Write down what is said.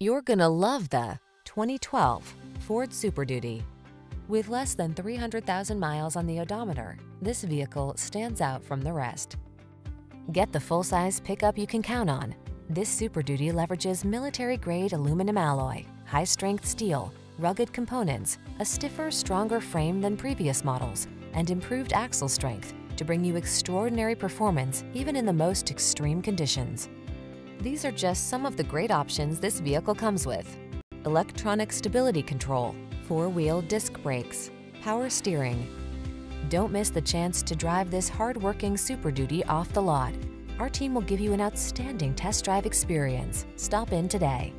You're gonna love the 2012 Ford Super Duty. With less than 300,000 miles on the odometer, this vehicle stands out from the rest. Get the full-size pickup you can count on. This Super Duty leverages military-grade aluminum alloy, high-strength steel, rugged components, a stiffer, stronger frame than previous models, and improved axle strength to bring you extraordinary performance even in the most extreme conditions. These are just some of the great options this vehicle comes with. Electronic stability control, four-wheel disc brakes, power steering. Don't miss the chance to drive this hard-working Super Duty off the lot. Our team will give you an outstanding test drive experience. Stop in today.